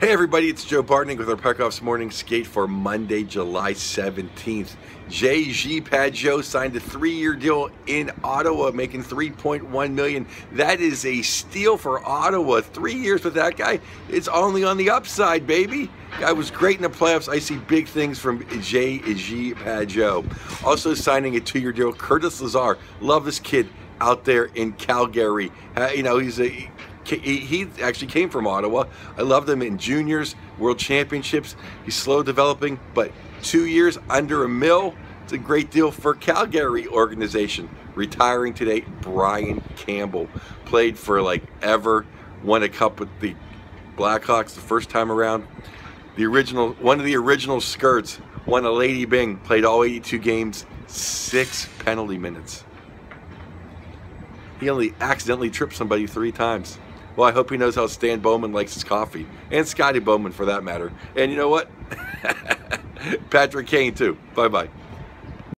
Hey everybody, it's Joe Bartnick with our Puckoffs Morning Skate for Monday, July 17th. J.G. Pageau signed a three-year deal in Ottawa, making 3.1 million. That is a steal for Ottawa. Three years with that guy, it's only on the upside, baby. Guy was great in the playoffs. I see big things from J.G. Pageau. Also signing a two-year deal, Curtis Lazar. Love this kid out there in Calgary. Uh, you know, he's a he actually came from Ottawa. I loved him in juniors, world championships. He's slow developing, but two years under a mill. It's a great deal for Calgary organization. Retiring today, Brian Campbell played for like ever, won a cup with the Blackhawks the first time around. The original, one of the original skirts, won a Lady Byng, played all 82 games, six penalty minutes. He only accidentally tripped somebody three times. Well, I hope he knows how Stan Bowman likes his coffee, and Scotty Bowman for that matter. And you know what? Patrick Kane too. Bye bye.